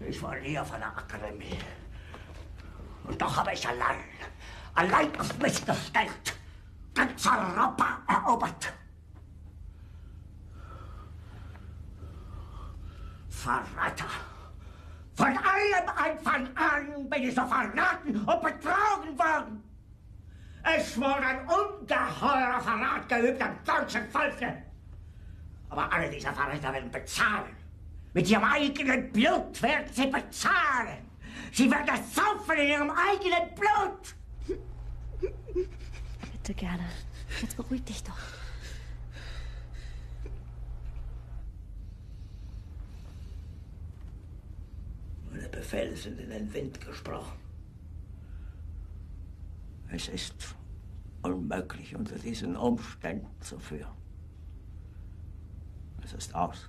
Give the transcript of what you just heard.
Ich war eher von der Akademie. Und doch habe ich allein, allein auf mich gestellt, ganz Europa erobert. Verräter! Von allem Anfang an bin ich so verraten und betrogen worden. Es wurde ein ungeheurer Verrat geübt am deutschen Volke. Aber alle diese Verräter werden bezahlen. Mit ihrem eigenen Blut werden sie bezahlen. Sie werden es saufen in ihrem eigenen Blut. Bitte gerne. Jetzt beruhig dich doch. Meine Befehle sind in den Wind gesprochen. Es ist unmöglich, unter diesen Umständen zu führen. Es ist aus.